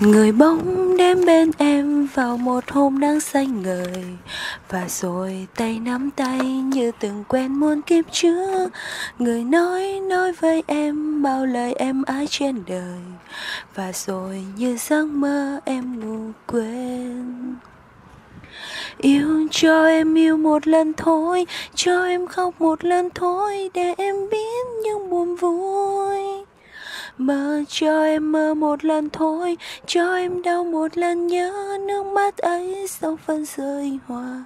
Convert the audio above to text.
Người bóng đêm bên em vào một hôm nắng xanh ngời. Và rồi tay nắm tay như từng quen muôn kiếp trước. Người nói nói với em bao lời em ái trên đời. Và rồi như giấc mơ em ngủ quên. Yêu, cho em yêu một lần thôi. Cho em khóc một lần thôi Để em biết Mơ cho em mơ một lần thôi, Cho em đau một lần nhớ Nước mắt ấy sau phân rơi hoa.